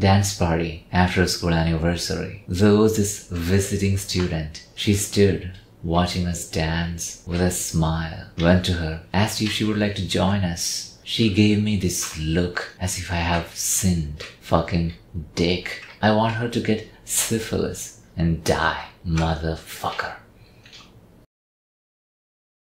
dance party after school anniversary. There was this visiting student. She stood watching us dance with a smile. Went to her, asked if she would like to join us. She gave me this look as if I have sinned. Fucking dick. I want her to get syphilis and die, motherfucker.